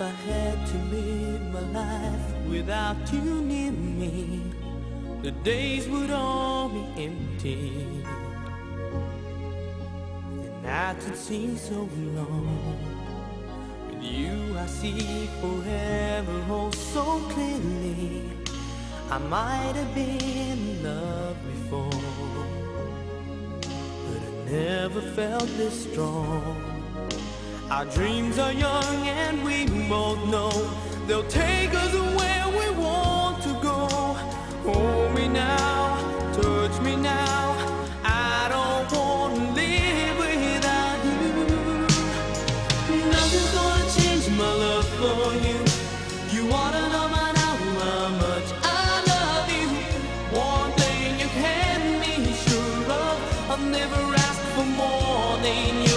if I had to live my life without you near me, the days would all be empty. The nights would seem so long. With you, I see forever oh so clearly. I might have been in love before, but I never felt this strong. Our dreams are young and we both know they'll take us where we want to go. Hold me now, touch me now. I don't want to live without you. Nothing's gonna change my love for you. You wanna know now how much I love you. One thing you can be sure of, I've never asked for more than your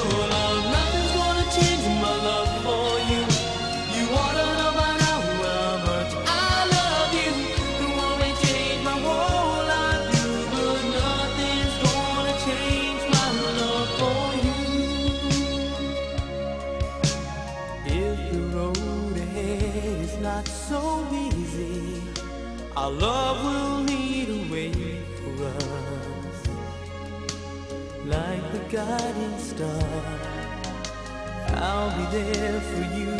not so easy, our love will lead a way for us. Like the guiding star, I'll be there for you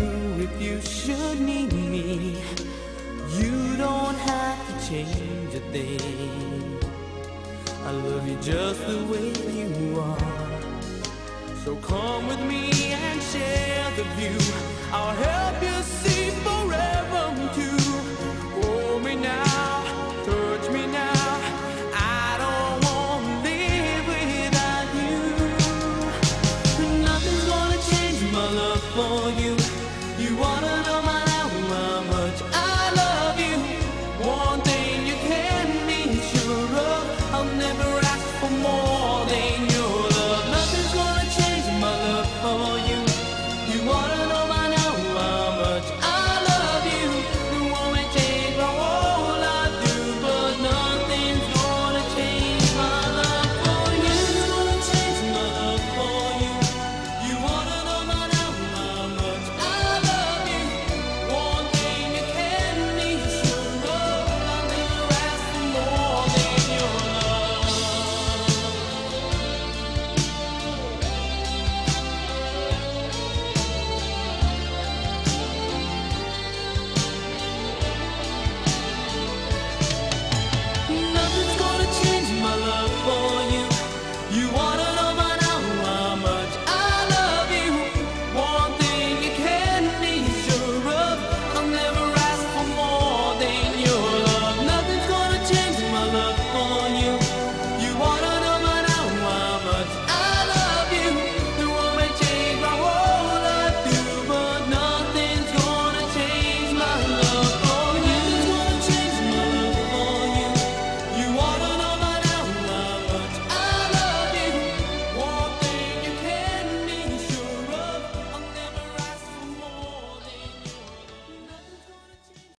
if you should need me. You don't have to change a thing. I love you just the way you are. So come with me and share the view. I'll help You wanna know my name?